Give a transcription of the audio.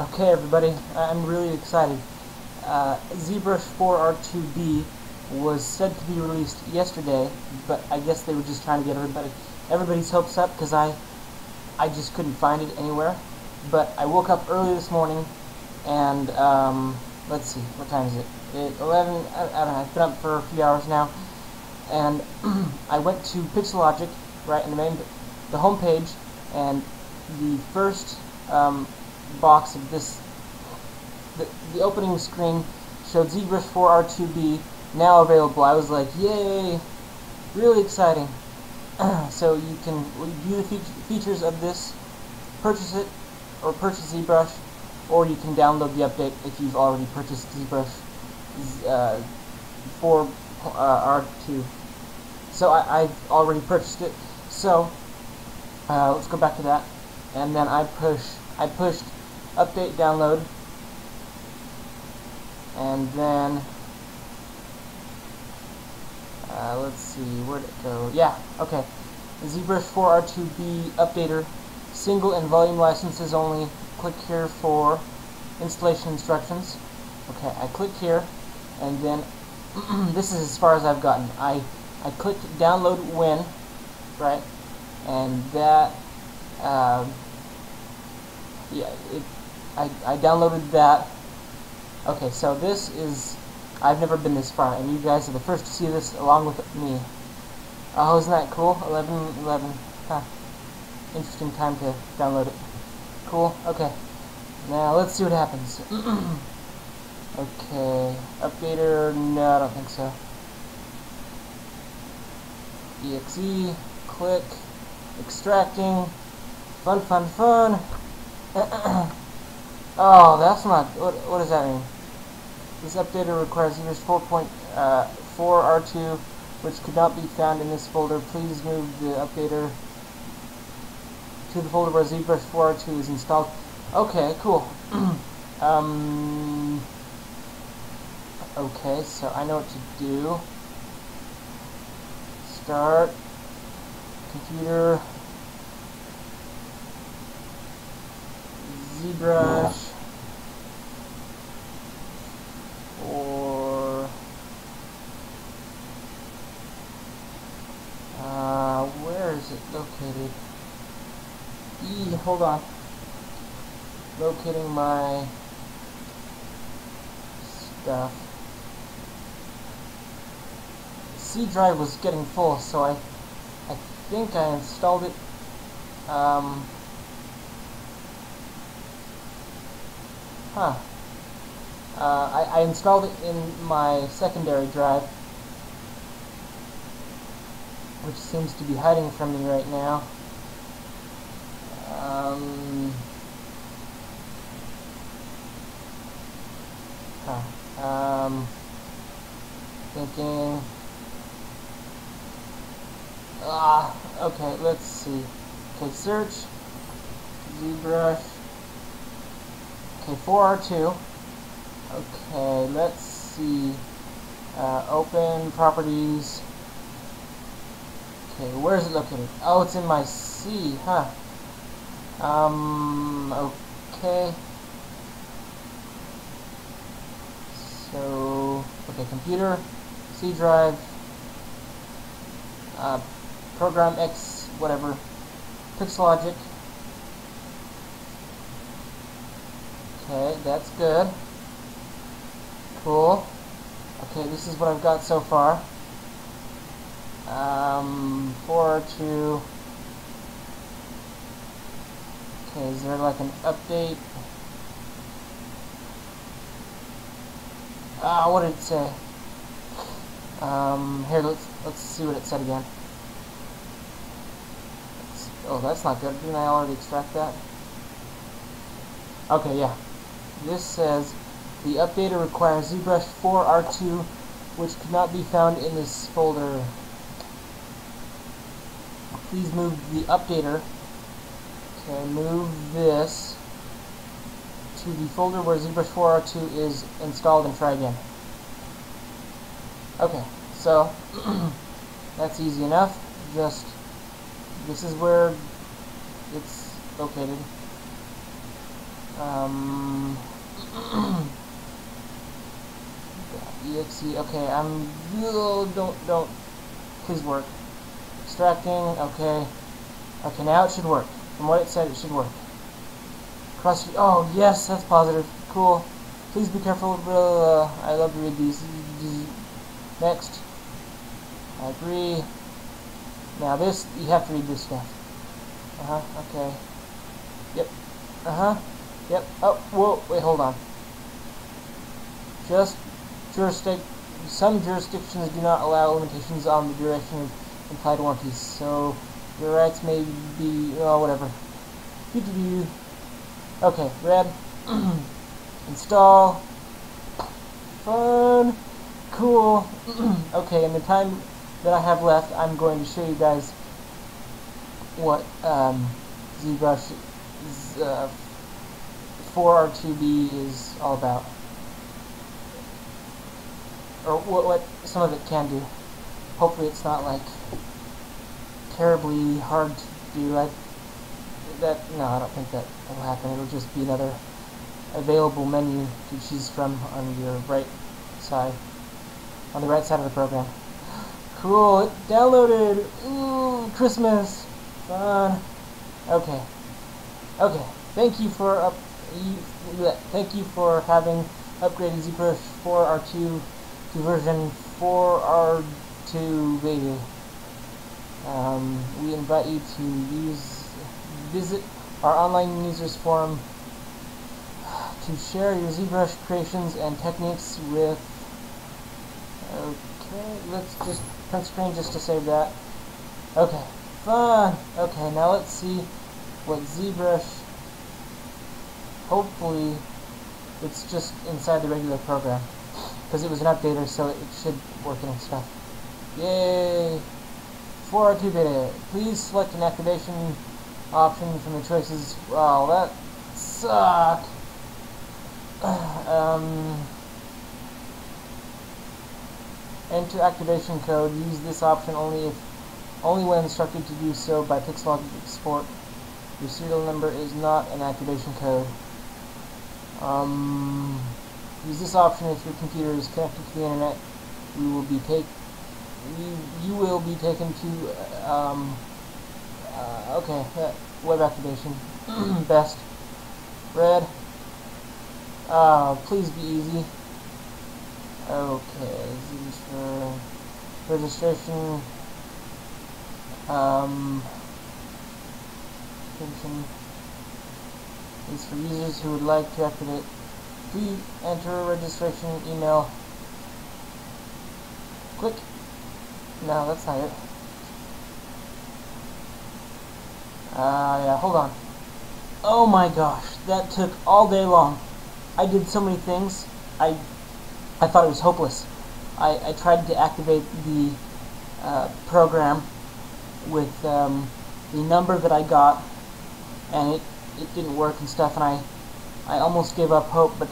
Okay, everybody, I'm really excited. Uh, ZBrush 4 R2B was said to be released yesterday, but I guess they were just trying to get everybody everybody's hopes up because I I just couldn't find it anywhere. But I woke up early this morning, and um, let's see, what time is it? It 11. I, I don't know. I've been up for a few hours now, and I went to Pixologic, right in the main, the home page, and the first um, box of this, the, the opening screen showed ZBrush 4 R2B now available. I was like, yay! Really exciting. so you can view the fe features of this, purchase it, or purchase ZBrush, or you can download the update if you've already purchased ZBrush uh, 4 uh, R2. So I, I've already purchased it. So uh, let's go back to that, and then I push I pushed update download. And then uh, let's see where'd it go? Yeah okay. ZBrush 4 R2B updater. Single and volume licenses only. Click here for installation instructions. Okay I click here and then this is as far as I've gotten. I I clicked download when right? And that uh, yeah, it, I, I downloaded that. Okay, so this is, I've never been this far, and you guys are the first to see this along with me. Oh, isn't that cool? 11, 11. Huh. Interesting time to download it. Cool, okay. Now, let's see what happens. okay, updater, no, I don't think so. EXE, click, extracting, fun, fun, fun. oh, that's not. What, what does that mean? This updater requires ZBrush 4.4 uh, R2, which could not be found in this folder. Please move the updater to the folder where ZBrush 4 R2 is installed. Okay, cool. um. Okay, so I know what to do. Start computer ZBrush or uh, where is it located? E, hold on. Locating my stuff. C drive was getting full, so I I think I installed it um, Huh. Uh, I, I installed it in my secondary drive, which seems to be hiding from me right now. Um, huh. Um, thinking. Ah, okay, let's see. Okay, search, ZBrush. Okay, 4R2. Okay, let's see. Uh, open properties. Okay, where is it located? Oh, it's in my C, huh? Um, okay. So, okay, computer, C drive, uh, program X, whatever, Pixologic. Okay, that's good. Cool. Okay, this is what I've got so far. Um, 4 2. Okay, is there like an update? Ah, what did it say? Um, here, let's let's see what it said again. It's, oh, that's not good. Didn't I already extract that? Okay, yeah this says the updater requires ZBrush 4 R2 which cannot be found in this folder. Please move the updater. Okay, move this to the folder where ZBrush 4 R2 is installed and try again. Okay, so that's easy enough. Just this is where it's located. Um, exe. Okay, I'm. Don't don't. Please work. Extracting. Okay. Okay, now it should work. From what it said, it should work. Cross. Oh yes, that's positive. Cool. Please be careful. Uh, I love to read these. Next. I agree. Now this, you have to read this stuff. Uh-huh, okay. Yep. Uh-huh. Yep. Oh, whoa, wait, hold on. Just jurisdic some jurisdictions do not allow limitations on the duration of implied warranties, so your rights may be, oh, whatever. Okay, red. Install. Fun. Cool. okay, in the time that I have left, I'm going to show you guys what um, ZBrush uh, 4R2B is all about. Or what, what some of it can do. Hopefully it's not like terribly hard to do. That No, I don't think that will happen. It'll just be another available menu to choose from on your right side. On the right side of the program. Cool, it downloaded! Ooh, Christmas! Fun. Okay. Okay. Thank you for up. Thank you for having upgraded ZBrush 4R2 to version 4R2 beta. Um, we invite you to use visit our online users forum to share your ZBrush creations and techniques with. Okay, let's just print screen just to save that. Okay, fun. Okay, now let's see what ZBrush. Hopefully, it's just inside the regular program because it was an updater, so it should work and stuff. Yay! 4R2 beta. Please select an activation option from the choices. Wow, that sucked. um. Enter activation code. Use this option only if only when instructed to do so by Pixologic Export. Your serial number is not an activation code. Um, use this option if your computer is connected to the internet. You will be take you, you will be taken to um, uh, okay uh, web activation best red. Uh, please be easy. Okay, this is for registration. Um, attention is for users who would like to activate. Please enter registration email. Click. No, that's not it. Uh, yeah, hold on. Oh my gosh, that took all day long. I did so many things. I I thought it was hopeless. I, I tried to activate the uh, program with um, the number that I got, and it, it didn't work and stuff, and I, I almost gave up hope, but